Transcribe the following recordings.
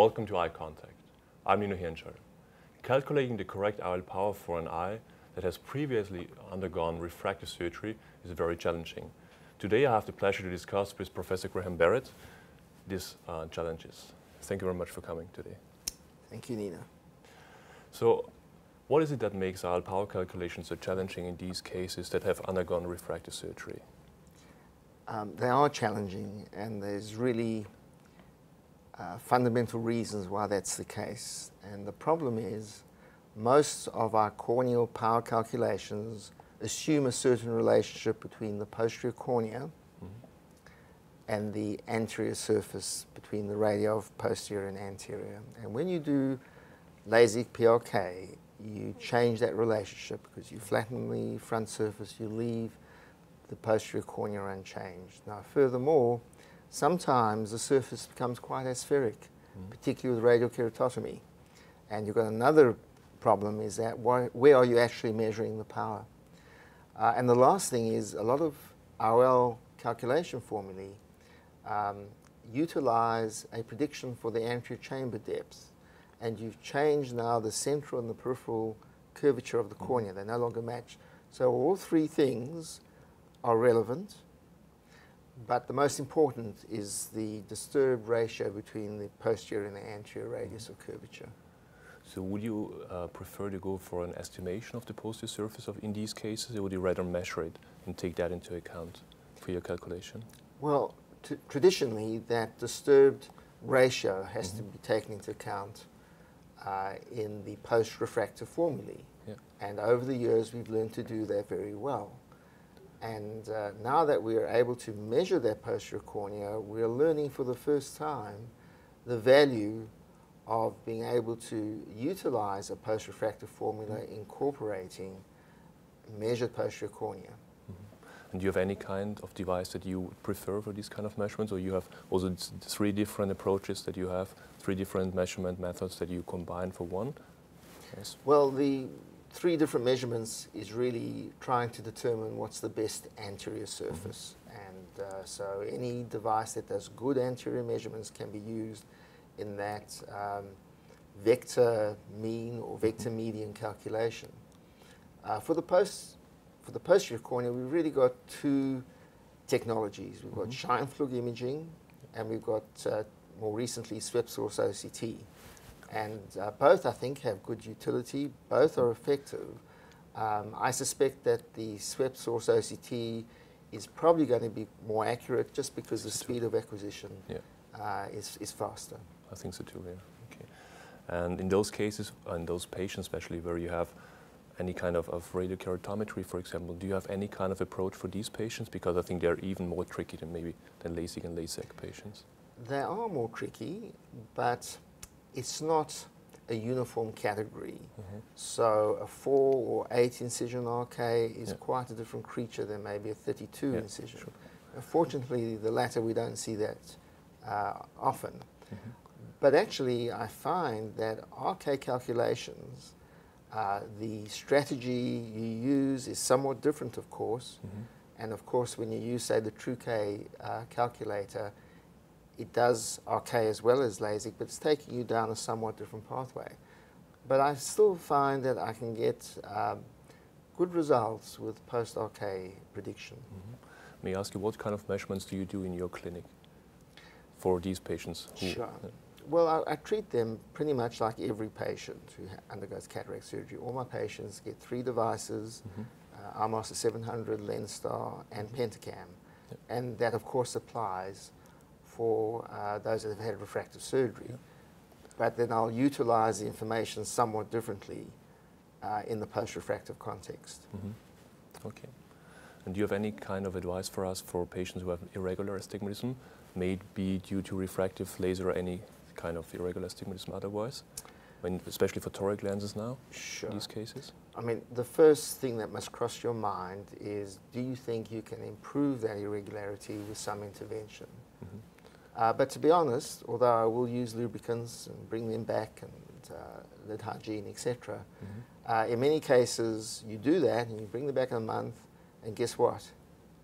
Welcome to Eye Contact. I'm Nino Hirnschall. Calculating the correct IOL power for an eye that has previously undergone refractive surgery is very challenging. Today I have the pleasure to discuss with Professor Graham Barrett these uh, challenges. Thank you very much for coming today. Thank you, Nina. So, what is it that makes IOL power calculations so challenging in these cases that have undergone refractive surgery? Um, they are challenging, and there's really uh, fundamental reasons why that's the case. And the problem is, most of our corneal power calculations assume a certain relationship between the posterior cornea mm-hmm. and the anterior surface between the radii of posterior and anterior. And when you do LASIK PRK, you change that relationship because you flatten the front surface, you leave the posterior cornea unchanged. Now, furthermore, sometimes the surface becomes quite aspheric, mm. particularly with radial keratotomy. And you've got another problem is that wh where are you actually measuring the power? Uh, and the last thing is a lot of IOL calculation formulae um, utilize a prediction for the anterior chamber depth. And you've changed now the central and the peripheral curvature of the mm. cornea. They no longer match. So all three things are relevant, but the most important is the disturbed ratio between the posterior and the anterior radius of curvature. So would you uh, prefer to go for an estimation of the posterior surface of in these cases, or would you rather measure it and take that into account for your calculation? Well, traditionally, that disturbed ratio has mm -hmm. to mm-hmm. be taken into account uh, in the post-refractive formulae. Yeah. And over the years, we've learned to do that very well. And uh, now that we are able to measure that posterior cornea, we're learning for the first time the value of being able to utilize a post-refractive formula mm-hmm. incorporating measured posterior cornea. Mm -hmm. And do you have any kind of device that you prefer for these kind of measurements, or you have also three different approaches that you have, three different measurement methods that you combine for one? Yes. Well, the three different measurements is really trying to determine what's the best anterior surface. Mm -hmm. And uh, so any device that does good anterior measurements can be used in that um, vector mean or vector median calculation. Uh, for the post for the posterior cornea, we've really got two technologies. We've got mm -hmm. Imaging, and we've got uh, more recently swept source OCT. And uh, both, I think, have good utility. Both are effective. Um, I suspect that the swept source OCT is probably going to be more accurate just because the speed of acquisition yeah. uh, is, is faster. I think so too, yeah. Okay. And in those cases, in those patients especially where you have any kind of, of radiokeratometry, for example, do you have any kind of approach for these patients? Because I think they're even more tricky than maybe than LASIK and LASIK patients. They are more tricky, but it's not a uniform category. Mm -hmm. So a four or eight incision RK is yeah. quite a different creature than maybe a 32 yeah, incision. Sure. Fortunately, the latter we don't see that uh, often. Mm -hmm. But actually, I find that RK calculations, uh, the strategy you use is somewhat different, of course. Mm -hmm. And of course, when you use, say, the TrueK uh, calculator, it does RK as well as LASIK, but it's taking you down a somewhat different pathway. But I still find that I can get um, good results with post-RK prediction. Mm -hmm. May I ask you, what kind of measurements do you do in your clinic for these patients? sure. Uh, well, I, I, treat them pretty much like every patient who undergoes cataract surgery. All my patients get three devices, mm -hmm. uh, IOLMaster 700, Lenstar, and mm -hmm. Pentacam. Yep. And that, of course, applies for uh, those that have had refractive surgery. Yeah. But then I'll utilize the information somewhat differently uh, in the post-refractive context. Mm -hmm. Okay. And do you have any kind of advice for us for patients who have irregular astigmatism, maybe due to refractive laser or any kind of irregular astigmatism otherwise? When, especially for toric lenses now, sure. in these cases? I mean, the first thing that must cross your mind is, do you think you can improve that irregularity with some intervention? Mm -hmm. Uh, but to be honest, although I will use lubricants and bring them back and uh, lid hygiene, etc., mm -hmm. uh, in many cases you do that and you bring them back in a month, and guess what?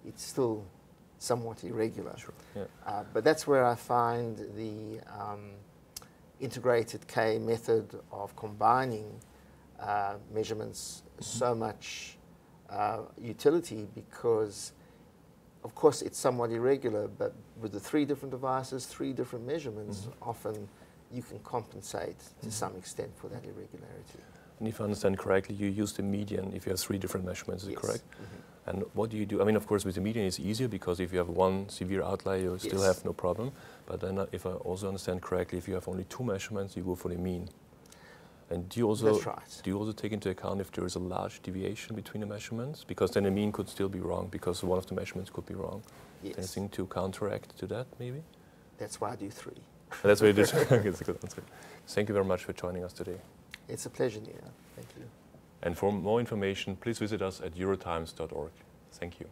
It's still somewhat irregular. Sure. Yeah. Uh, but that's where I find the um, integrated K method of combining uh, measurements so much uh, utility because, of course, it's somewhat irregular, but with the three different devices, three different measurements, often you can compensate to some extent for that irregularity. And if I understand correctly, you use the median if you have three different measurements, is it Yes. correct? Mhm. And what do you do? I mean, of course, with the median it's easier because if you have one severe outlier, you still have no problem. But then, uh, if I also understand correctly, if you have only two measurements, you go for the mean. And do you also That's right. do you also take into account if there is a large deviation between the measurements? Because then the mean could still be wrong because one of the measurements could be wrong. Yes. Anything to counteract to that, maybe? That's why I do three. That's is. It's a good. Thank you very much for joining us today. It's a pleasure, Nina. Thank you. And for more information, please visit us at eurotimes.org. Thank you.